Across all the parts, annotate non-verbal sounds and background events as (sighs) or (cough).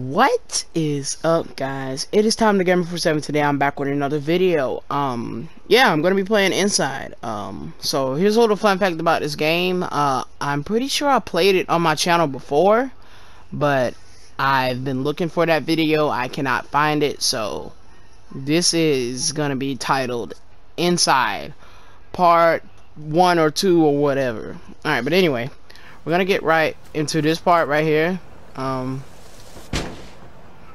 What is up guys? It is Tom the Gamer 47 today. I'm back with another video. Um yeah, I'm gonna be playing Inside. Um so here's a little fun fact about this game. Uh I'm pretty sure I played it on my channel before, but I've been looking for that video. I cannot find it, so this is gonna be titled Inside Part one or two or whatever. Alright, but anyway, we're gonna get right into this part right here. Um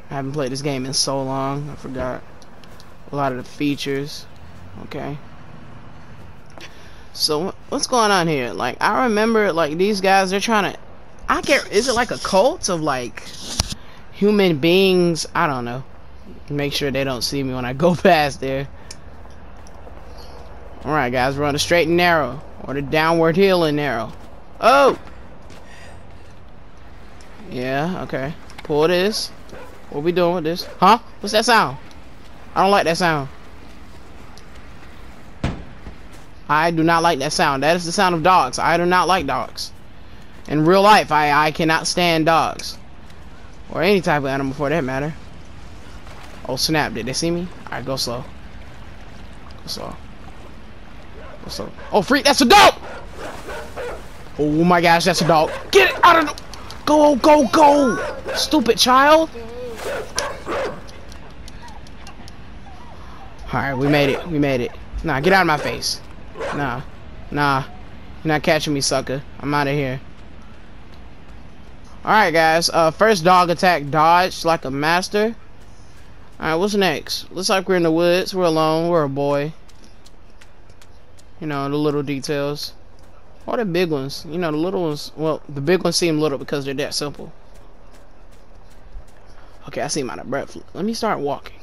I haven't played this game in so long. I forgot a lot of the features. Okay. So what's going on here? Like I remember like these guys they're trying to I get is it like a cult of like human beings? I don't know. Make sure they don't see me when I go (laughs) past there. Alright guys, we're on the straight and narrow. Or the downward hill and narrow. Oh! Yeah, okay. Pull this. What we doing with this? Huh? What's that sound? I don't like that sound. I do not like that sound. That is the sound of dogs. I do not like dogs. In real life, I, I cannot stand dogs. Or any type of animal for that matter. Oh snap, did they see me? Alright, go slow. Go slow. Go slow. Oh freak, that's a dog! Oh my gosh, that's a dog. Get it out of the... Go, go, go! Stupid child! Alright, we made it. We made it. Nah, get out of my face. Nah. Nah. You're not catching me, sucker. I'm out of here. Alright, guys. Uh, first dog attack dodged like a master. Alright, what's next? Looks like we're in the woods. We're alone. We're a boy. You know, the little details. Or the big ones. You know, the little ones. Well, the big ones seem little because they're that simple. Okay, I see of breath. Let me start walking.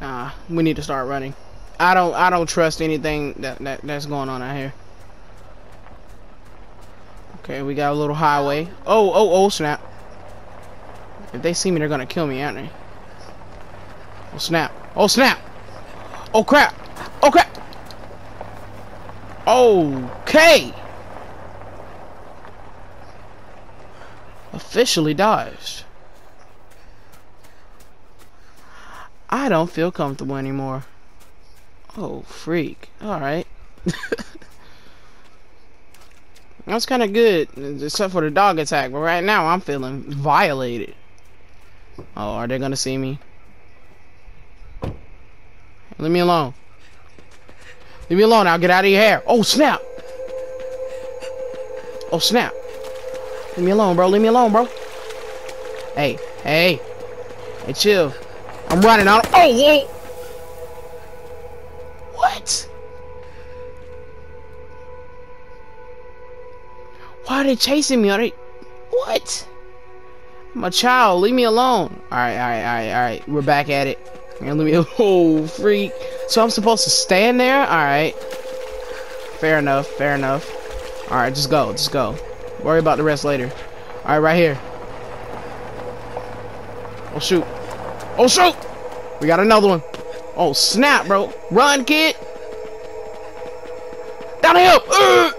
Nah, we need to start running. I don't I don't trust anything that, that that's going on out here. Okay, we got a little highway. Oh, oh, oh, snap. If they see me, they're gonna kill me, aren't they? Oh, snap. Oh, snap. Oh, crap. Oh, crap. Okay. Officially dodged. I don't feel comfortable anymore. Oh, freak. Alright. (laughs) That's kind of good, except for the dog attack. But right now, I'm feeling violated. Oh, are they to see me? Leave me alone. Leave me alone. I'll get out of your hair. Oh, snap. Oh, snap. Leave me alone, bro. Leave me alone, bro. Hey, hey. Hey, chill. I'm running out. Oh, whoa. What? Why are they chasing me? Are they... What? I'm a child. Leave me alone. Alright, alright, alright, alright. We're back at it. And let me... (laughs) Oh, freak. So I'm supposed to stand there? Alright. Fair enough, fair enough. Alright, just go, just go. Worry about the rest later. Alright, right here. Oh, shoot. Oh, shoot! We got another one. Oh, snap, bro. Run, kid. Down the hill. Uh!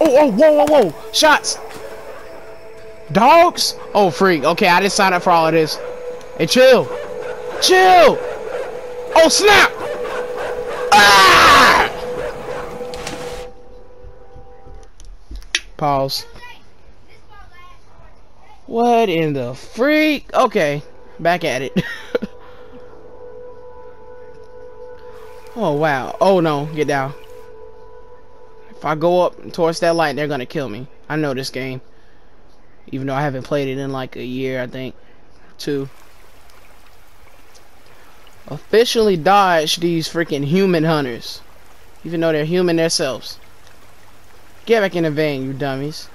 Oh, oh, whoa, whoa, whoa. Shots. Dogs? Oh, freak. Okay, I didn't sign up for all of this. Hey, chill. Chill. Oh, snap. Ah! Pause. What in the freak? Okay, back at it. (laughs) oh, wow. Oh, no. Get down. If I go up towards that light, they're going to kill me. I know this game. Even though I haven't played it in like a year, I think. Two. Officially dodge these freaking human hunters. Even though they're human themselves. Get back in the van, you dummies.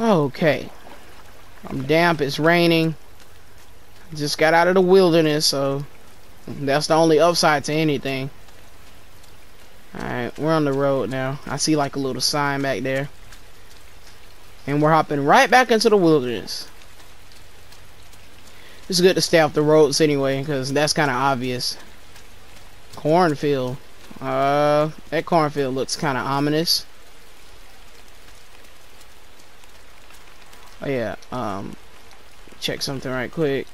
Okay. I'm damp, it's raining. Just got out of the wilderness, so that's the only upside to anything. Alright, we're on the road now. I see like a little sign back there. And we're hopping right back into the wilderness. It's good to stay off the roads anyway, because that's kind of obvious. Cornfield. Uh, that cornfield looks kind of ominous. Oh yeah, um, check something right quick.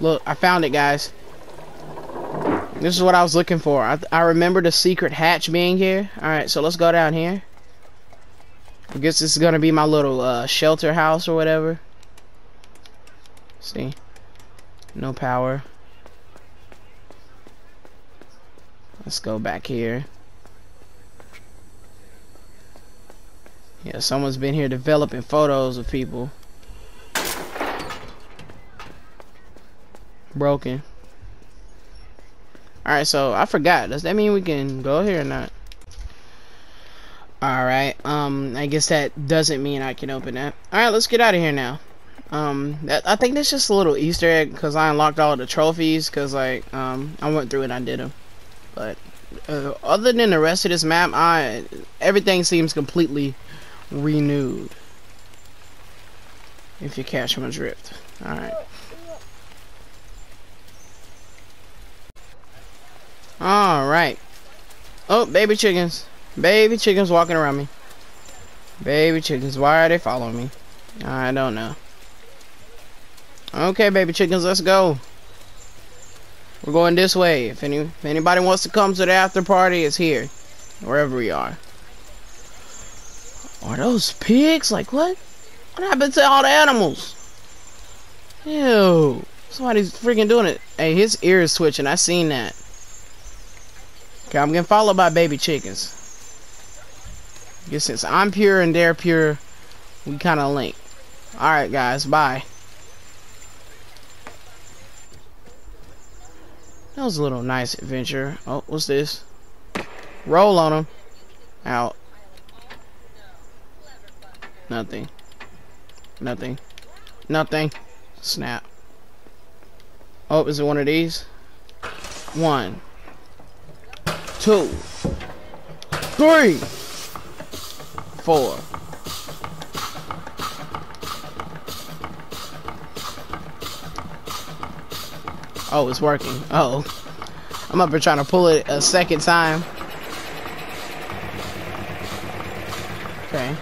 Look, I found it, guys. This is what I was looking for. I, I remember the secret hatch being here. Alright, so let's go down here. I guess this is going to be my little uh, shelter house or whatever. See? No power. Let's go back here. Yeah, someone's been here developing photos of people. Broken. Alright, so I forgot. Does that mean we can go here or not? Alright, um, I guess that doesn't mean I can open that. Alright, let's get out of here now. Um, that, I think that's just a little Easter egg because I unlocked all the trophies because, like, um, I went through and I did them. But, uh, other than the rest of this map, I, everything seems completely renewed. If you catch my drift. Alright. Alright. Oh, baby chickens. Baby chickens walking around me. Baby chickens, why are they following me? I don't know. Okay, baby chickens, let's go. We're going this way. If any if anybody wants to come to the after party, it's here. Wherever we are. Are those pigs? Like what? What happened to all the animals? Ew. Somebody's freaking doing it. Hey, his ear is twitching. I seen that. Okay, I'm getting followed by baby chickens. I guess since I'm pure and they're pure, we kind of link. Alright, guys. Bye. That was a little nice adventure. Oh, what's this? Roll on them. Out. Nothing. Nothing. Nothing. Snap. Oh, is it one of these? One two, three, four. Oh, it's working. Oh. I'm up here trying to pull it a second time. Okay.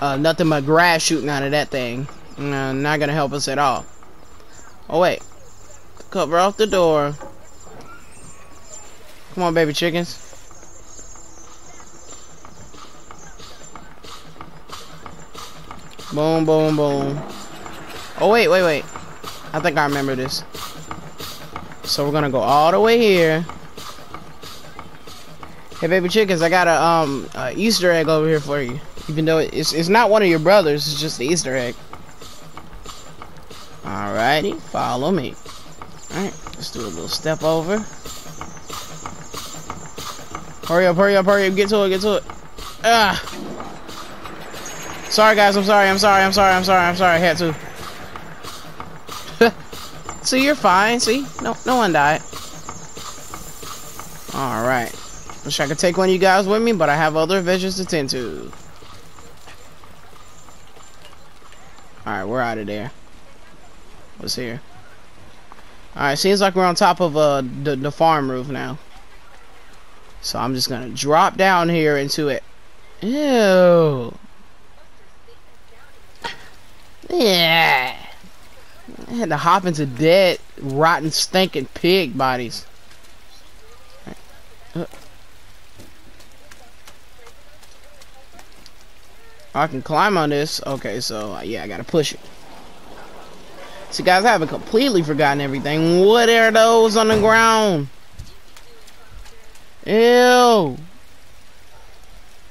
Uh, nothing but grass shooting out of that thing. Uh, not gonna help us at all. Oh, wait. Cover off the door. Come on, baby chickens. Boom, boom, boom. Oh, wait, wait, wait. I think I remember this. So we're gonna go all the way here. Hey, baby chickens, I got a um a Easter egg over here for you. Even though it's it's not one of your brothers, it's just the Easter egg. Alrighty, follow me. Alright, let's do a little step over. Hurry up, hurry up, hurry up. Get to it, get to it. Ah. Sorry, guys. I'm sorry. I'm sorry. I'm sorry. I'm sorry. I'm sorry. I had to. See, you're fine. See? No, no one died. Alright. Wish I could take one of you guys with me, but I have other adventures to tend to. Alright, we're out of there. What's here? Alright, seems like we're on top of uh, the, the farm roof now. So I'm just gonna drop down here into it. Ew. Yeah. I had to hop into dead, rotten, stinking pig bodies. I can climb on this. Okay, so uh, yeah, I gotta push it. See, guys, I haven't completely forgotten everything. What are those on the ground? Ew.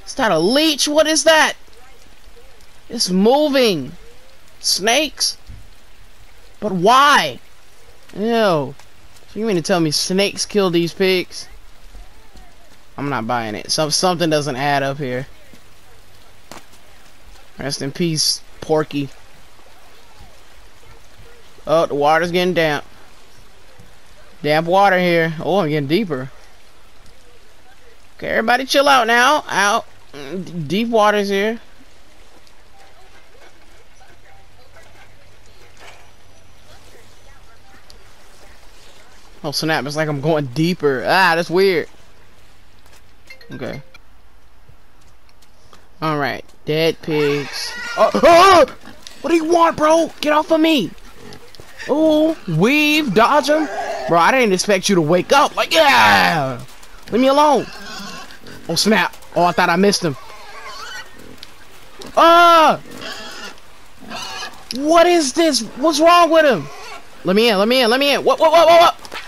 Is that a leech? What is that? It's moving. Snakes? But why? Ew. So you mean to tell me snakes kill these pigs? I'm not buying it. Some something doesn't add up here. Rest in peace, Porky. Oh, the water's getting damp. Damp water here. Oh, I'm getting deeper. Okay, everybody chill out now. Out. Mm, deep waters here. Oh snap, it's like I'm going deeper. Ah, that's weird. Okay. Alright, dead pigs. Oh, (gasps) oh, what do you want, bro? Get off of me. Oh, weave, dodge him. Bro, I didn't expect you to wake up. Like, yeah. Leave me alone. Oh, snap. Oh, I thought I missed him. Ah! What is this? What's wrong with him? Let me in, let me in, let me in. What, what, what, what, what?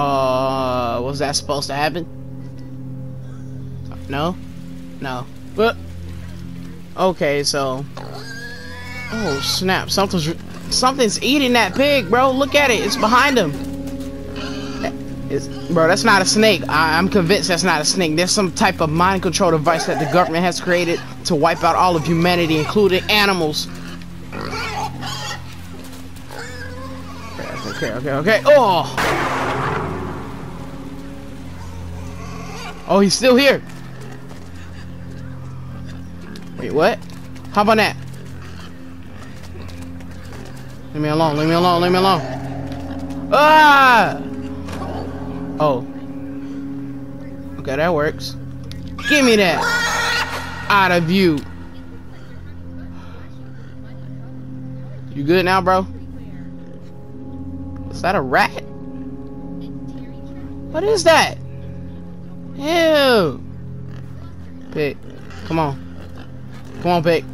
Uh, was that supposed to happen? No? No. But, okay, so. Oh, snap. Something's, something's eating that pig, bro. Look at it. It's behind him. It's, bro, that's not a snake. I, am convinced that's not a snake. There's some type of mind control device that the government has created to wipe out all of humanity, including animals. Okay, okay, okay. Oh! Oh, he's still here. Wait, what? How about that? Leave me alone, leave me alone, leave me alone. Ah! Oh. Okay, that works. Give me that. Out of view. You good now, bro? Is that a rat? What is that? Ew. Pig. Come on. Come on, Pig.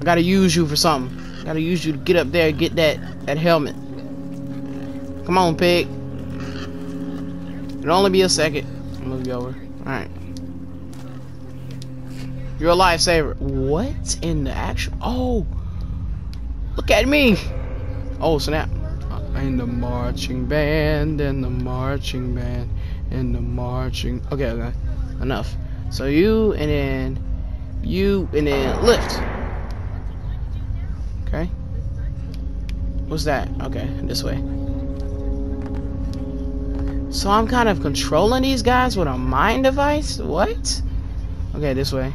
I gotta use you for something. I gotta use you to get up there and get that, that helmet. Come on, Pig. It'll only be a second. Move you over. Alright. You're a lifesaver. What in the actual... Oh! Look at me! Oh, snap. In the marching band, in the marching band, in the marching... Okay, okay. Enough. So you, and then... You, and then lift. Okay. What's that? Okay, this way. So I'm kind of controlling these guys with a mind device? What? Okay, this way.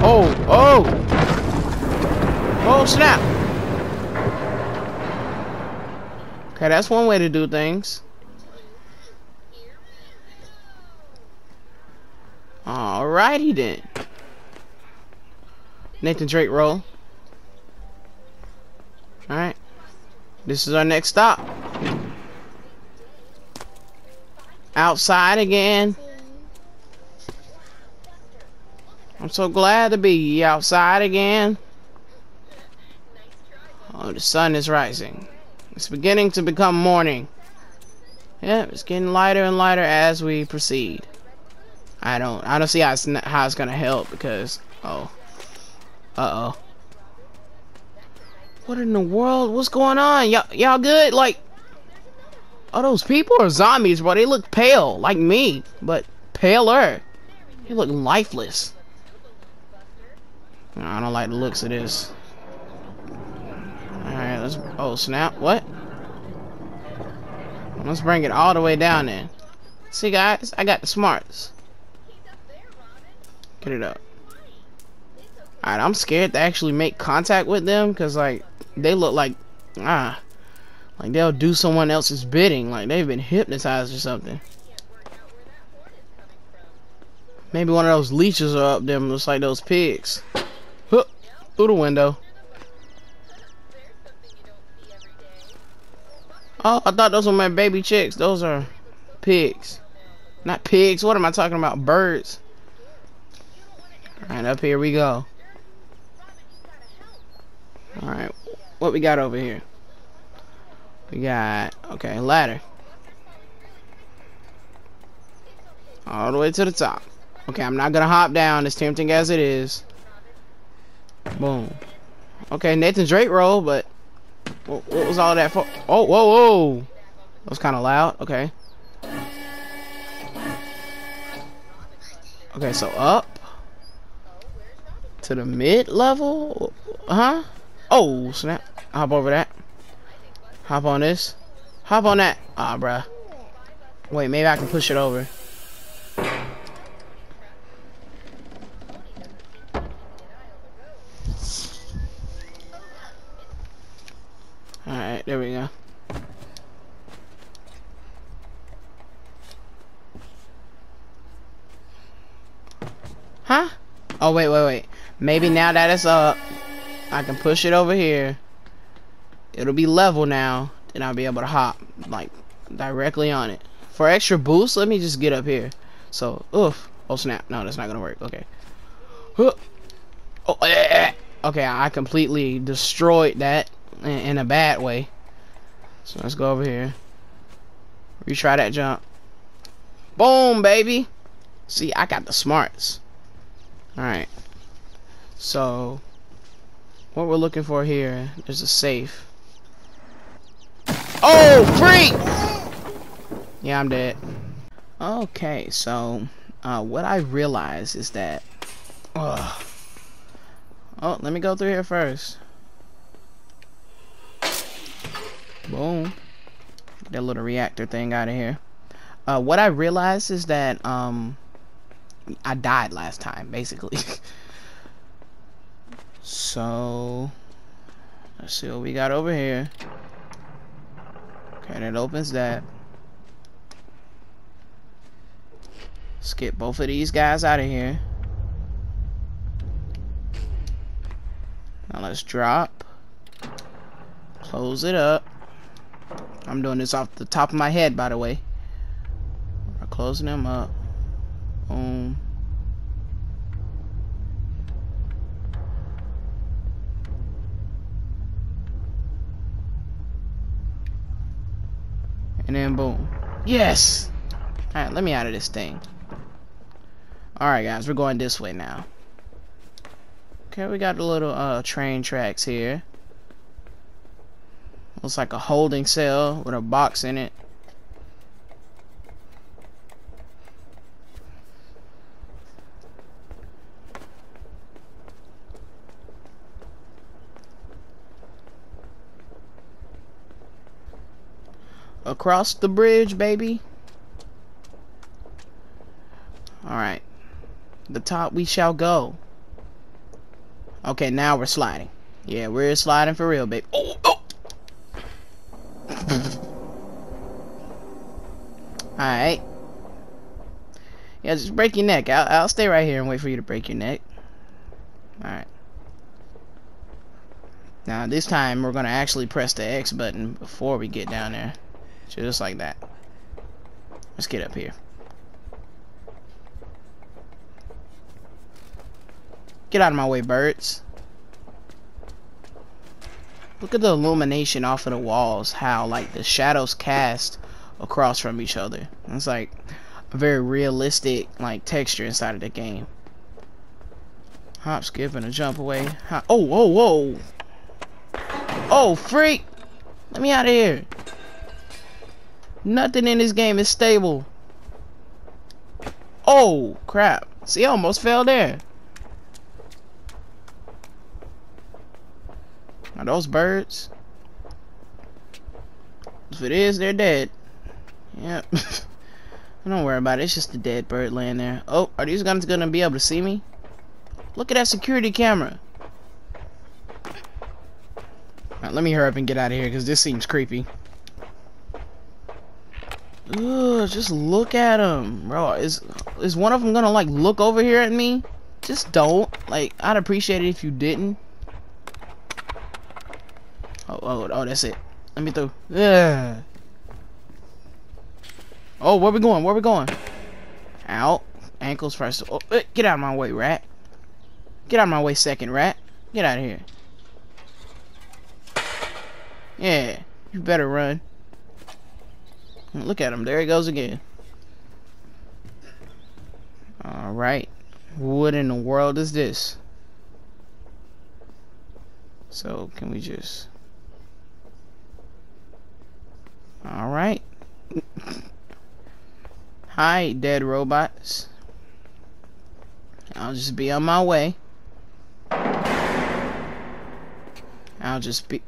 Oh, oh! Oh, snap! Okay, that's one way to do things. Alrighty then. Nathan Drake roll. Alright. This is our next stop. outside again. I'm so glad to be outside again. Oh, the sun is rising. It's beginning to become morning. Yeah, it's getting lighter and lighter as we proceed. I don't, I don't see how it's, how it's gonna help because, oh, uh oh. What in the world? What's going on? Y'all, y'all good? Like, Oh, those people are zombies, bro. They look pale, like me, but paler. They look lifeless. I don't like the looks of this. Alright, let's... Oh, snap. What? Let's bring it all the way down there. See, guys? I got the smarts. It up. Alright, I'm scared to actually make contact with them, because, like, they look like... Ah... Like they'll do someone else's bidding. Like they've been hypnotized or something. Maybe one of those leeches are up them just like those pigs. Huh, through the window. Oh, I thought those were my baby chicks. Those are pigs. Not pigs. What am I talking about? Birds. Alright, up here we go. Alright, what we got over here? We got, okay, ladder. All the way to the top. Okay, I'm not gonna hop down, as tempting as it is. Boom. Okay, Nathan Drake roll, but what, what was all that for? Oh, whoa, whoa. That was kind of loud. Okay. Okay, so up to the mid level, huh? Oh, snap! Hop over that. Hop on this. Hop on that. Ah, bruh. Wait, maybe I can push it over. Huh? Oh, wait, wait, wait. Maybe now that it's up, I can push it over here. It'll be level now. Then I'll be able to hop, like, directly on it. For extra boost, let me just get up here. So, oof. Oh, snap. No, that's not to work. Okay. Oh, eh. Okay, I completely destroyed that in, in a bad way. So let's go over here. Retry that jump. Boom, baby. See, I got the smarts. Alright. So, what we're looking for here is a safe. Oh, freak! Yeah, I'm dead. Okay, so, uh, what I realized is that... Oh, let me go through here first. Boom. Get that little reactor thing out of here. Uh, what I realized is that, um, I died last time, basically. (laughs) so, let's see what we got over here. Okay, that opens that. Let's get both of these guys out of here. Now let's drop. Close it up. I'm doing this off the top of my head, by the way. We're closing them up. Boom. And then boom. Yes! Alright, let me out of this thing. Alright guys, we're going this way now. Okay, we got the little uh, train tracks here. Looks like a holding cell with a box in it. Across the bridge, baby. Alright. The top we shall go. Okay, now we're sliding. Yeah, we're sliding for real, baby. Oh, oh. (laughs) Alright. Yeah, just break your neck. I'll, I'll stay right here and wait for you to break your neck. Alright. Now, this time, we're going to actually press the X button before we get down there. Just like that. Let's get up here. Get out of my way, birds. Look at the illumination off of the walls. How, like, the shadows cast across from each other. It's like a very realistic, like, texture inside of the game. Hop, skip, and a jump away. Hop. Oh, whoa, whoa. Oh, freak. Let me out of here. Nothing in this game is stable. Oh, crap. See, I almost fell there. Are those birds? If it is, they're dead. Yep. (laughs) Don't worry about it. It's just a dead bird laying there. Oh, are these guns gonna be able to see me? Look at that security camera. Right, let me hurry up and get out of here because this seems creepy. Ugh, just look at him, bro. Is is one of them gonna like look over here at me? Just don't. Like, I'd appreciate it if you didn't. Oh, oh, oh, that's it. Let me through. Yeah. Oh, where we going? Where we going? Out. Ankles first. Oh, eh, get out of my way, rat. Get out of my way, second rat. Get out of here. Yeah. You better run. Look at him. There he goes again. Alright. What in the world is this? So, can we just... Alright. (laughs) Hi, dead robots. I'll just be on my way. I'll just be...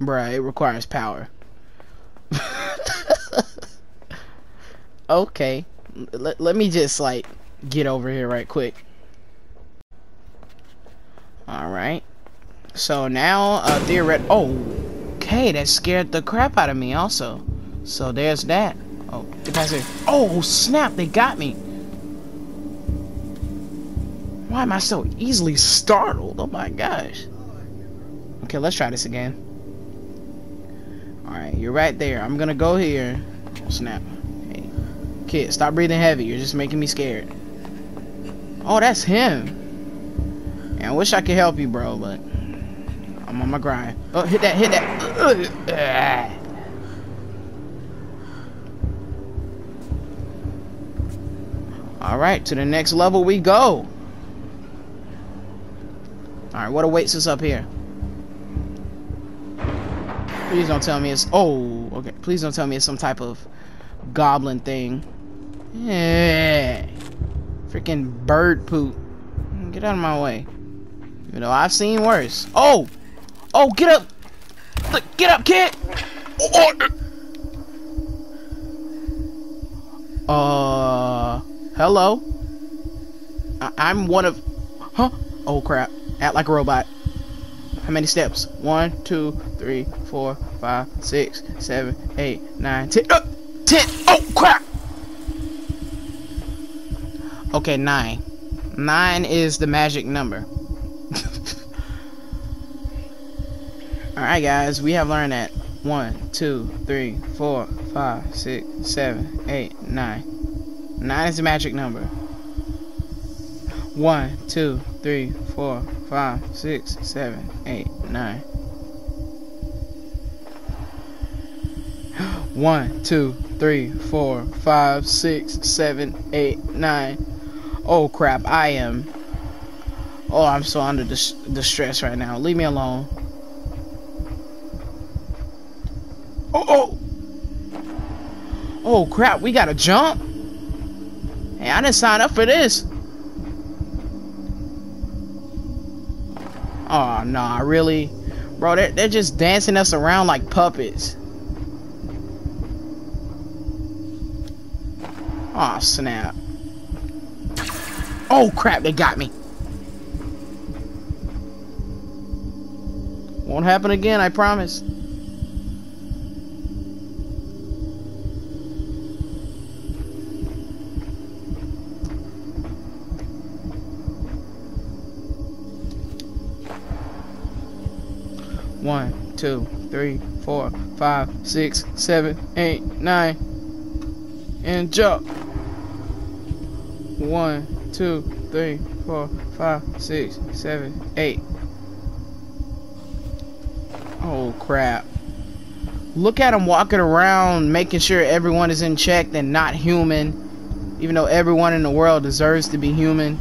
Bruh, it requires power. (laughs) okay. Let, let me just, like, get over here right quick. Alright. So now, uh, theoret- Oh! Okay, that scared the crap out of me also. So there's that. Oh, get past here. Oh, snap, they got me. Why am I so easily startled? Oh my gosh. Okay, let's try this again. Alright, you're right there. I'm gonna go here. Snap. Hey. Kid, stop breathing heavy. You're just making me scared. Oh, that's him. Yeah, I wish I could help you, bro, but I'm on my grind. Oh, hit that, hit that. Alright, to the next level we go. Alright, what awaits us up here? Please don't tell me it's... Oh, okay. Please don't tell me it's some type of goblin thing. Yeah. Freaking bird poop. Get out of my way. You know, I've seen worse. Oh! Oh, get up! Look, get up, kid! Uh... Hello? I I'm one of... Huh? Oh, crap. Act like a robot. How many steps? One, two, three, four, five, six, seven, eight, nine, ten. Uh, ten! Oh, crap! Okay, nine. Nine is the magic number. (laughs) Alright guys, we have learned that. One, two, three, four, five, six, seven, eight, nine. Nine is the magic number. One, two, three, four, five, six, seven, eight, nine. One, two, three, four, five, six, seven, eight, nine. Oh crap, I am. Oh, I'm so under dis distress right now. Leave me alone. Oh, oh! Oh crap, we gotta jump? Hey, I didn't sign up for this. Oh, nah, really? Bro, they're, they're just dancing us around like puppets. Oh, snap. Oh, crap, they got me. Won't happen again, I promise. One, two, three, four, five, six, seven, eight, nine. And jump. One, two, three, four, five, six, seven, eight. Oh crap. Look at him walking around making sure everyone is in check and not human. Even though everyone in the world deserves to be human.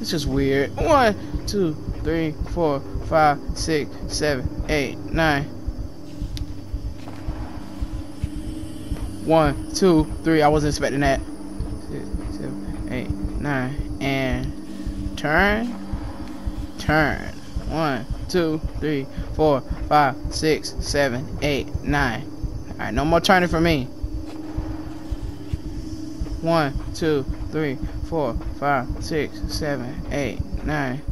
It's just weird. One, two, three, four, five, six, seven, eight, nine. One, two, three. I wasn't expecting that. Six, seven, eight, nine. And turn. Turn. One, two, three, four, five, six, seven, eight, nine. Alright, no more turning for me. One, two, three, four, five, six, seven, eight, nine.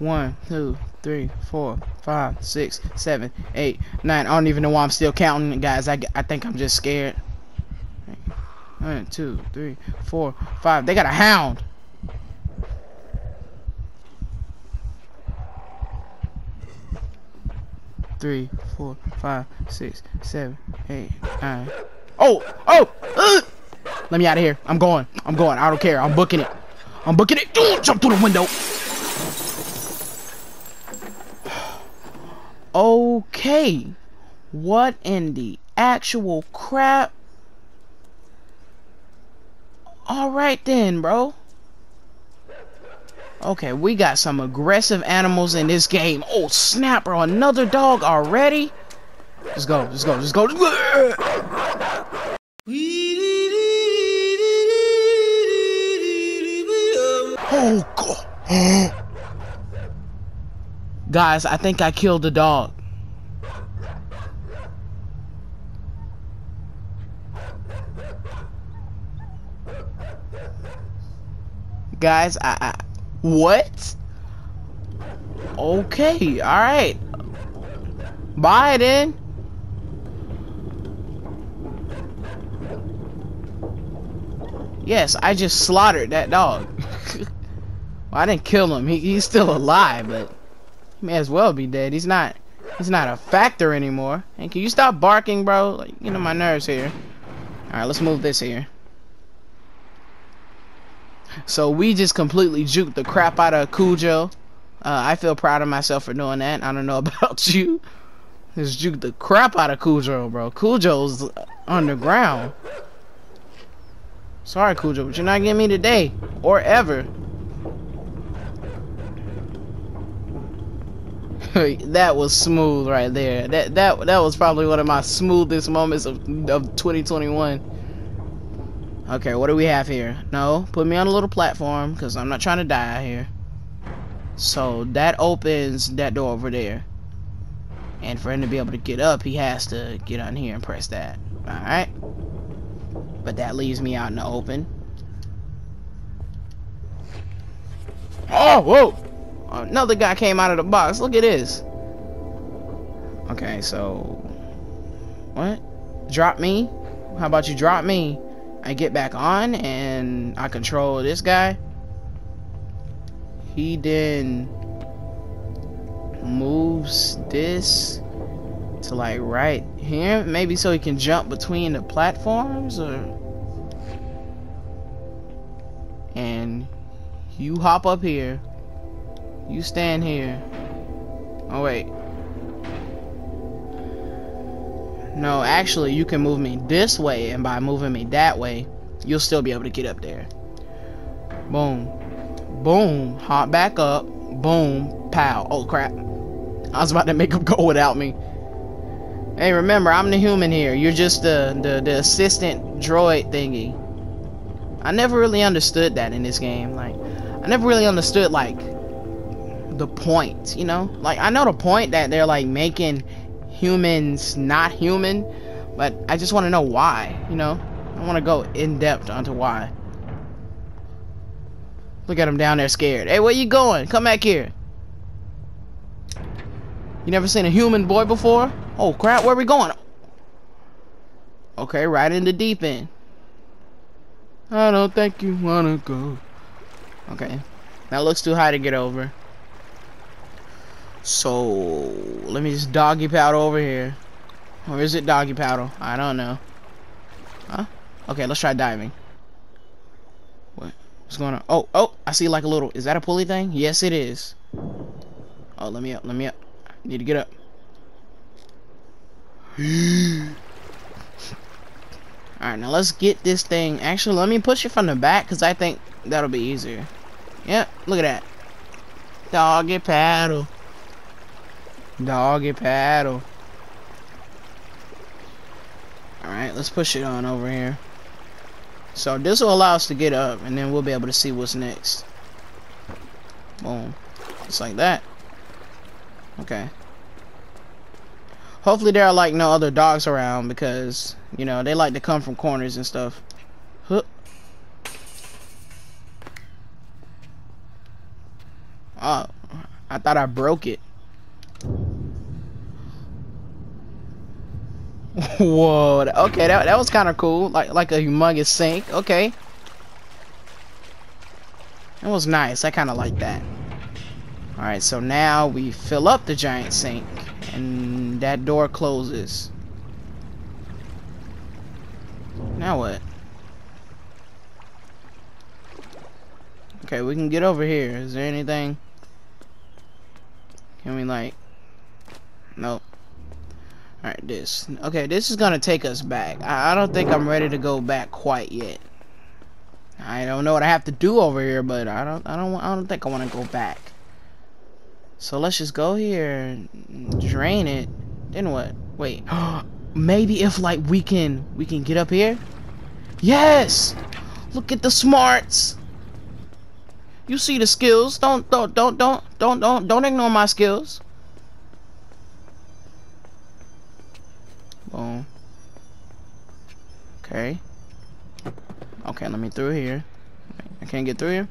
One, two, three, four, five, six, seven, eight, nine. I don't even know why I'm still counting, guys. I, I think I'm just scared. One, two, three, four, five. They got a hound. Three, four, five, six, seven, eight, nine. Oh, oh! Uh! Let me out of here. I'm going. I'm going. I don't care. I'm booking it. I'm booking it. Ooh, jump through the window. (sighs) Okay. What in the actual crap? Alright then, bro. Okay, we got some aggressive animals in this game. Oh, snap, bro. Another dog already? Let's go. Let's go. Let's go. Oh, God. Guys, I think I killed the dog. Guys, I, I what? Okay, alright. Bye then. Yes, I just slaughtered that dog. (laughs) well, I didn't kill him. He, he's still alive, but he may as well be dead. He's not he's not a factor anymore. And can you stop barking, bro? Like, you know my nerves here. Alright, let's move this here. So we just completely juked the crap out of Cujo. Uh, I feel proud of myself for doing that. I don't know (laughs) about you. Just juked the crap out of Cujo, bro. Cujo's underground. Sorry, Cujo, but you're not getting me today. Or ever. (laughs) that was smooth right there. That that that was probably one of my smoothest moments of of 2021. Okay, what do we have here? No, put me on a little platform because I'm not trying to die here. So that opens that door over there. And for him to be able to get up, he has to get on here and press that. Alright. But that leaves me out in the open. Oh, whoa! Another guy came out of the box. Look at this. Okay, so... What? Drop me? How about you drop me? I get back on and I control this guy. He then moves this to like right here. Maybe so he can jump between the platforms or and you hop up here. You stand here. Oh wait. No, actually, you can move me this way, and by moving me that way, you'll still be able to get up there. Boom. Boom. Hop back up. Boom. Pow. Oh, crap. I was about to make him go without me. Hey, remember, I'm the human here. You're just the, the, the assistant droid thingy. I never really understood that in this game. Like, I never really understood, like, the point, you know? Like, I know the point that they're, like, making humans not human, but I just want to know why, you know? I want to go in depth onto why. Look at him down there scared. Hey, where you going? Come back here. You never seen a human boy before? Oh crap, where we going? Okay, right in the deep end. I don't think you wanna go. Okay. That looks too high to get over. So let me just doggy paddle over here. Or is it doggy paddle? I don't know. Huh? Okay, let's try diving. What? What's going on? Oh, oh, I see like a little. Is that a pulley thing? Yes, it is. Oh, let me up. Let me up. Need to get up. (gasps) Alright, now let's get this thing. Actually, let me push it from the back because I think that'll be easier. Yep, look at that. Doggy paddle. Doggy paddle. Alright, let's push it on over here. So this will allow us to get up and then we'll be able to see what's next. Boom. Just like that. Okay. Hopefully there are like no other dogs around because, you know, they like to come from corners and stuff. Huh. Oh, I thought I broke it. Whoa, okay, that, that was kind of cool. Like like a humongous sink. Okay. That was nice. I kind of like that. Alright, so now we fill up the giant sink. And that door closes. Now what? Okay, we can get over here. Is there anything? Can we like... Nope. Alright, this. Okay, this is gonna take us back. I, I don't think I'm ready to go back quite yet. I don't know what I have to do over here, but I don't I don't I don't think I want to go back. So let's just go here and drain it. Then what? Wait. (gasps) Maybe if like we can we can get up here? Yes! Look at the smarts. You see the skills. Don't don't don't don't don't don't don't ignore my skills. Boom. Okay. Okay, let me through here. I can't get through here.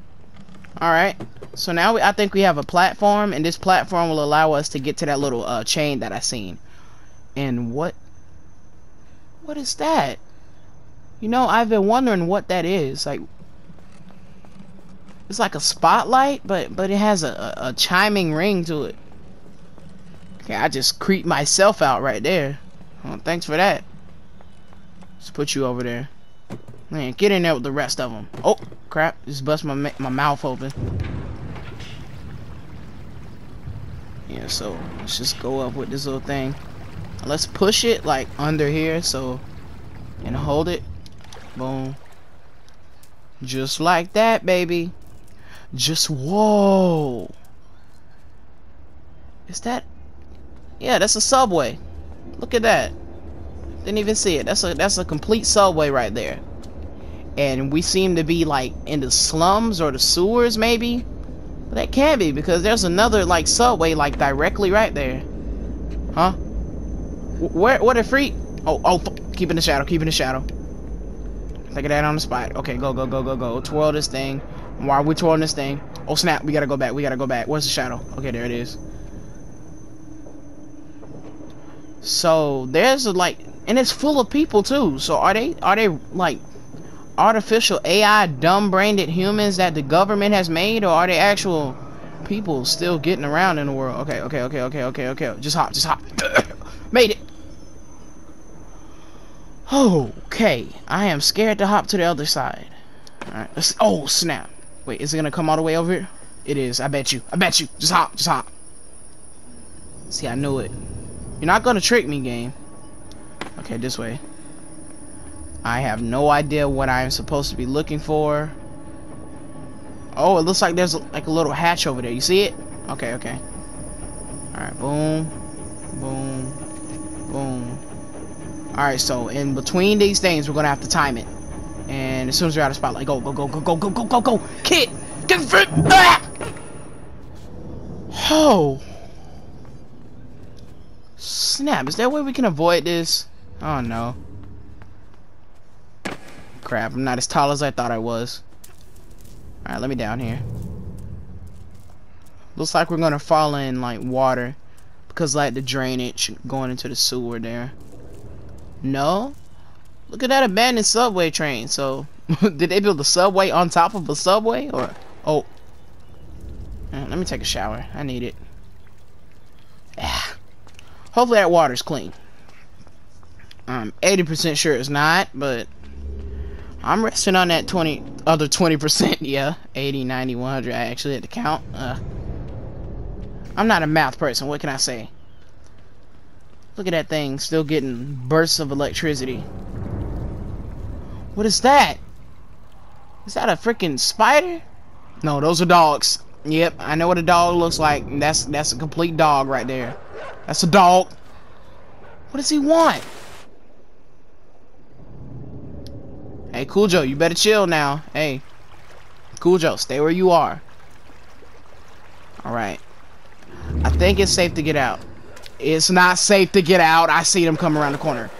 Alright. So now we, I think we have a platform, and this platform will allow us to get to that little uh, chain that I seen. And what? What is that? You know, I've been wondering what that is. Like, it's like a spotlight, but but it has a, a, a chiming ring to it. Okay, I just creeped myself out right there. Well, thanks for that. Let's put you over there. Man, get in there with the rest of them. Oh, crap. Just bust my, my mouth open. Yeah, so let's just go up with this little thing. Let's push it like under here so and hold it. Boom. Just like that, baby. Just whoa. Is that Yeah, that's a subway. Look at that. Didn't even see it. That's a that's a complete subway right there. And we seem to be like in the slums or the sewers maybe. But that can't be because there's another like subway like directly right there. Huh? Where what a freak? Oh oh keep in the shadow, keep in the shadow. Take that on the spot. Okay, go go go go go. Twirl this thing. Why are we twirling this thing? Oh snap, we gotta go back, we gotta go back. Where's the shadow? Okay, there it is. So there's like and it's full of people too. So are they are they like artificial AI dumb brained humans that the government has made or are they actual people still getting around in the world? Okay, okay, okay, okay, okay, okay. Just hop, just hop. (coughs) Made it. Okay, I am scared to hop to the other side. Alright, oh snap. Wait, is it gonna come all the way over here? It is, I bet you. I bet you. Just hop, just hop. See, I knew it. You're not gonna trick me, game. Okay, this way. I have no idea what I'm supposed to be looking for. Oh, it looks like there's like a little hatch over there. You see it? Okay, okay. Alright, boom. Boom. Boom. Alright, so in between these things, we're gonna have to time it. And as soon as we're out of spotlight, go, go, go, go, go, go, go, go, go! Kit! Get fit! Ah! Oh! Snap, is there a way we can avoid this? Oh no. Crap, I'm not as tall as I thought I was. Alright, let me down here. Looks like we're gonna fall in like water. Because like the drainage going into the sewer there. No? Look at that abandoned subway train. So, (laughs) did they build a subway on top of a subway? Or, oh. Let me take a shower. I need it. Ah. Hopefully that water's clean. I'm 80% sure it's not, but I'm resting on that 20 other 20%. (laughs) Yeah, 80, 90, 100. I actually had to count. Uh, I'm not a math person. What can I say? Look at that thing, still getting bursts of electricity. What is that? Is that a freaking spider? No, those are dogs. Yep, I know what a dog looks like. That's that's a complete dog right there. That's a dog. What does he want? Hey, Cujo, you better chill now. Hey, Cujo, stay where you are. Alright. I think it's safe to get out. It's not safe to get out. I see them come around the corner.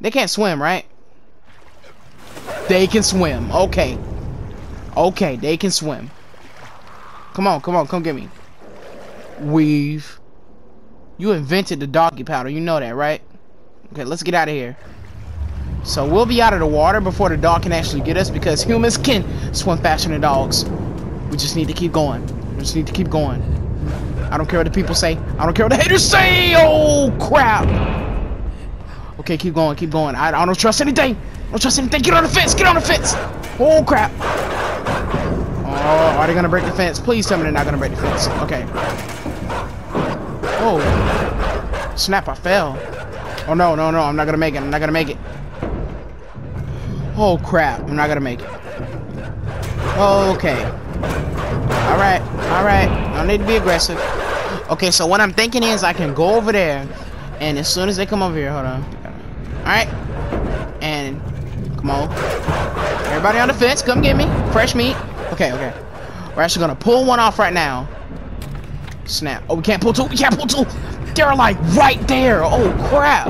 They can't swim, right? They can swim. Okay. Okay, they can swim. Come on, come on, come get me. Weave. You invented the doggy powder. You know that, right? Okay, let's get out of here. So we'll be out of the water before the dog can actually get us because humans can swim faster than dogs. We just need to keep going. We just need to keep going. I don't care what the people say. I don't care what the haters say. Oh, crap. Okay, keep going, keep going. I, I don't trust anything. I don't trust anything. Get on the fence. Get on the fence. Oh, crap. Oh, are they going to break the fence? Please tell me they're not going to break the fence. Okay. Oh. Snap, I fell. Oh, no, no, no. I'm not going to make it. I'm not going to make it. Oh, crap. I'm not going to make it. Okay. Alright, alright. I don't need to be aggressive. Okay, so what I'm thinking is I can go over there, and as soon as they come over here, hold on. Alright. And, come on. Everybody on the fence, come get me. Fresh meat. Okay, okay. We're actually gonna pull one off right now. Snap. Oh, we can't pull two. We can't pull two. They're like right there. Oh, crap.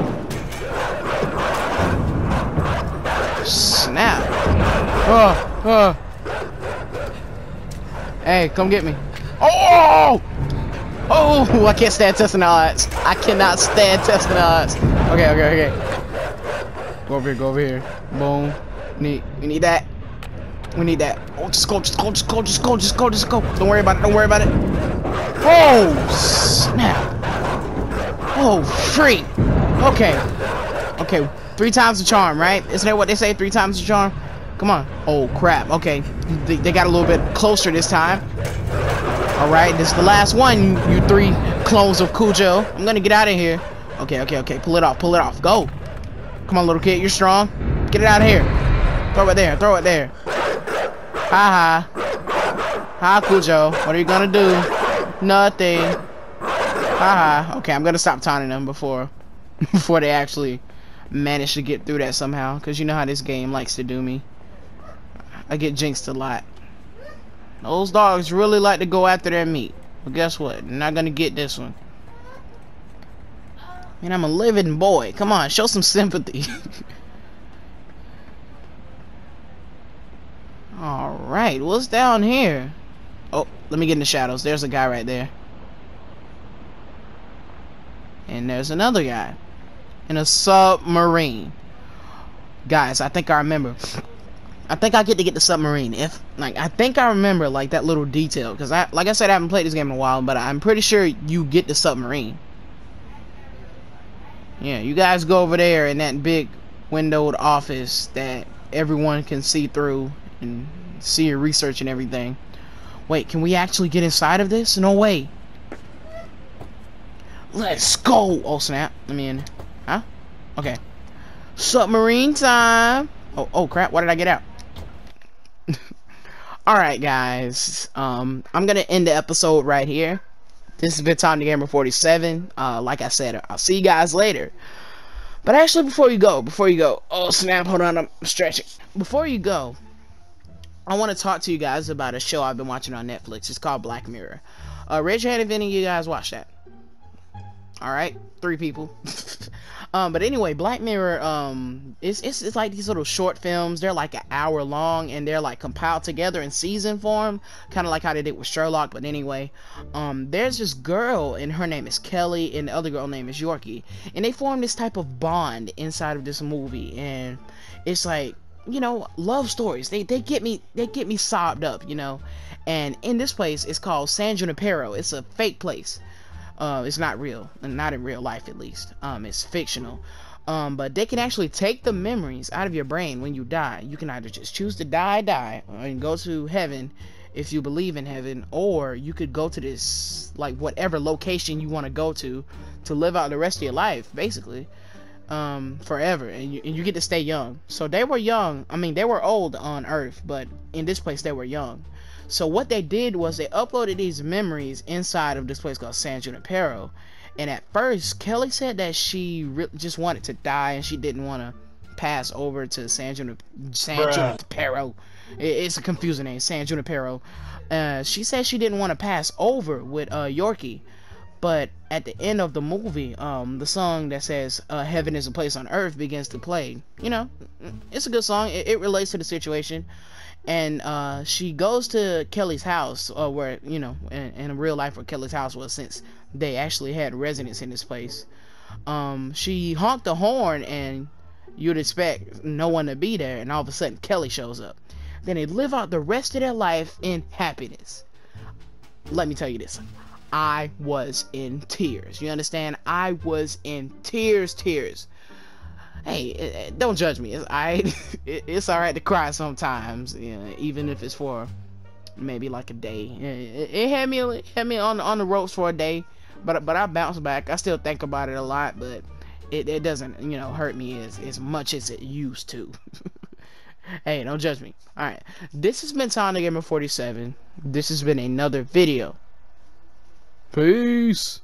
Snap. Oh. Hey, come get me. Oh! Oh, I can't stand testing odds. I cannot stand testing odds. Okay, okay, okay. Go over here, go over here. Boom. Need, we need that. We need that. Oh, just go, just go, just go, just go, just go, just go. Don't worry about it. Don't worry about it. Oh, snap. Oh, free. Okay. Okay, three times the charm, right? Isn't that what they say? Three times the charm? Come on. Oh, crap. Okay. They, they got a little bit closer this time. Alright, this is the last one, you three clones of Cujo. I'm gonna get out of here. Okay, okay, okay. Pull it off. Pull it off. Go. Come on, little kid. You're strong. Get it out of here. Throw it there. Throw it there. Ha ha. Ha, Cujo. What are you gonna do? Nothing. Ha ha. Okay, I'm gonna stop taunting them before, (laughs) before they actually manage to get through that somehow. Cause you know how this game likes to do me. I get jinxed a lot. Those dogs really like to go after their meat. But guess what? They're not gonna get this one. And I'm a living boy. Come on, show some sympathy. (laughs) Alright, what's down here? Oh, let me get in the shadows. There's a guy right there. And there's another guy. In a submarine. Guys, I think I remember. I think I get to get the submarine. If like I think I remember like that little detail because I like I said I haven't played this game in a while, but I'm pretty sure you get the submarine. Yeah, you guys go over there in that big windowed office that everyone can see through and see your research and everything. Wait, can we actually get inside of this? No way. Let's go. Oh snap! Let me in. Huh? Okay. Submarine time. Oh, oh crap! Why did I get out? (laughs) Alright guys, um, I'm gonna end the episode right here. This has been Tom the Gamer 47. Uh, like I said, I'll see you guys later. But actually, before you go, before you go, oh snap, hold on, I'm stretching. Before you go, I want to talk to you guys about a show I've been watching on Netflix. It's called Black Mirror. Uh, raise your hand if any of you guys watch that. Alright, three people. (laughs) Um, but anyway, Black Mirror, um, it's, it's, it's like these little short films. They're like an hour long and they're like compiled together in season form, kind of like how they did with Sherlock. But anyway, um, there's this girl and her name is Kelly and the other girl name is Yorkie, and they form this type of bond inside of this movie, and it's like you know love stories. They they get me they get me sobbed up, you know. And in this place, it's called San Junipero. It's a fake place. Uh, it's not real, not in real life at least. Um, it's fictional. Um, but they can actually take the memories out of your brain when you die. You can either just choose to die, die, and go to heaven if you believe in heaven, or you could go to this like whatever location you want to go to to live out the rest of your life, basically, um, forever, and you, and you get to stay young. So they were young. I mean, they were old on Earth, but in this place they were young. So what they did was they uploaded these memories inside of this place called San Junipero. And at first, Kelly said that she re- just wanted to die and she didn't want to pass over to San, Junip- San Junipero. It's a confusing name, San Junipero. Uh, she said she didn't want to pass over with uh, Yorkie. But at the end of the movie, um, the song that says uh, "Heaven is a place on earth" begins to play. You know, it's a good song. It, it relates to the situation and uh, she goes to Kelly's house, uh, where you know, in, in real life, where Kelly's house was, since they actually had residents in this place. Um, she honked the horn, and you'd expect no one to be there, and all of a sudden Kelly shows up. Then they live out the rest of their life in happiness. Let me tell you this. I was in tears. You understand? I was in tears, tears hey, eh, eh, don't judge me. It's I, (laughs) it's all right to cry sometimes, you know, even if it's for maybe like a day. It, it had me, it had me on on the ropes for a day, but but I bounced back. I still think about it a lot, but it, it doesn't you know hurt me as as much as it used to. (laughs) hey, don't judge me. All right, this has been the Gamer 47. This has been another video. Peace.